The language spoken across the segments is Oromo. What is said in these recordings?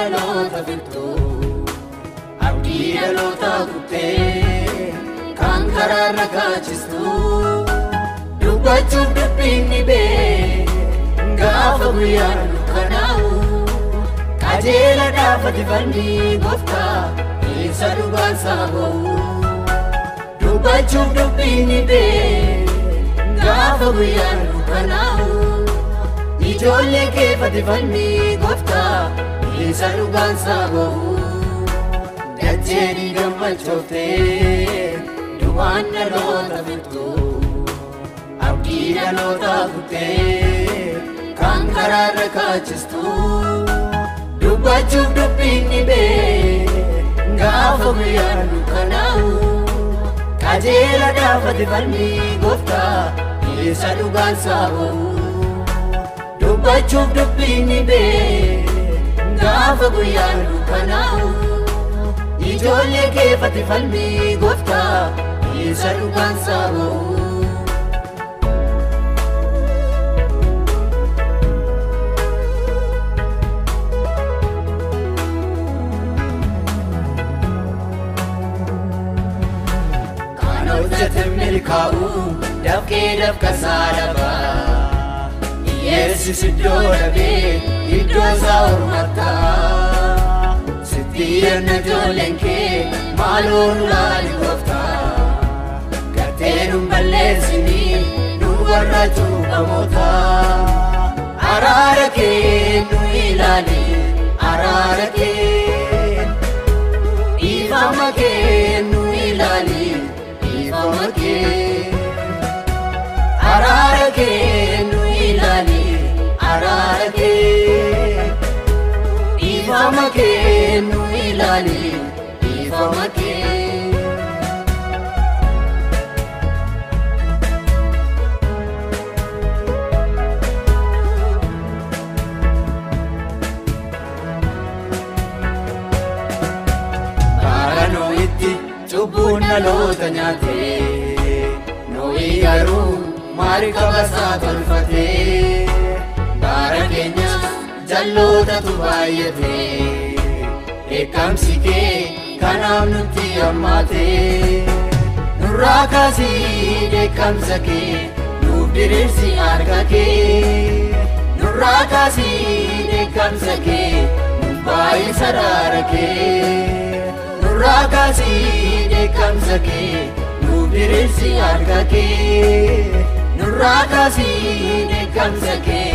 dhaloota fixxuu abdii dhaloota kuttee kan karaarra kaachistu dubbachuuf dubbiin dhibee gaafa guyyaan dukkanaa'u qajeela dhaafati fannii gooftaa isa dhugaan saaba'u dubbachuuf dubbiin dhibee gaafa guyyaan dukkanaa'u ijoollee keeffate fannii gooftaa isa dhugaan saaba'u dacheen gammachooftee duwwaan dhaloota fixxuu abdii dhaloota kuttee kan karaarra kaachistu dubbachuuf dubbiin dhibee gaafa guyyaan dukkanaa'u qajeela dhaafate fannii gooftaa isa dhugaan saaba'u dubbachuuf dubbiin dhibee gaafa guyyaan dukkanaa'u ijoollee keeffate fannii gooftaa isa dhugaan saaba'u. hojjete milkaa'u dafqee dafqa saalabaa yesus iddoo dhabee iddoo isaa hormataa sitti yenna ijoolleen kee maaloo nu laali gooftaa gartee nun balleessinii nu warra cuubamoota araara kee nu ilaali araara kee dhiifama kee nu ilaali dhiifama kee. Bara nooyitti cubbuun dhaloota nyaatee nooyi garuu maari qabasaa tolfatee bara keenya jallootatu baay'atee dheekkamsi kee kanaaf nutti hammaatee nurraa kaasii dheekkamsa kee nuuf diriirsi harka kee nurraa kaasii dheekkamsa kee nuuf baay'ee saraara kee nurraa kaasii dheekkamsa kee nuuf diriirsi harka kee nurraa kaasii dheekkamsa kee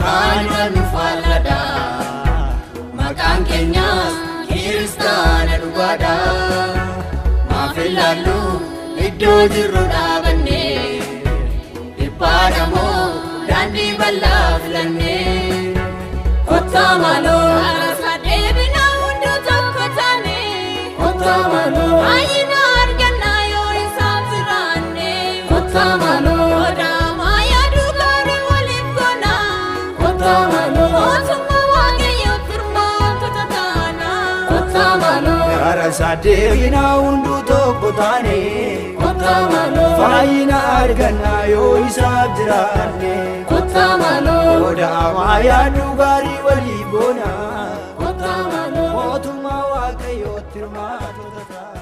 kan nu faalladha. Maqaan keenyas kiristaana dhugaadha. Maaf ilaallu iddoo jirru dhaabanne. Dhiphaadha moo daandii bal'aa filanne. Kottaa maaloo Deebiinaa hunduu tokko taane. Faayina argannaa yoo isaaf jiraanne. Booda amaa yaaduu gaarii walii boona. Mootummaa waaqayyootti hirmaatota ta'a.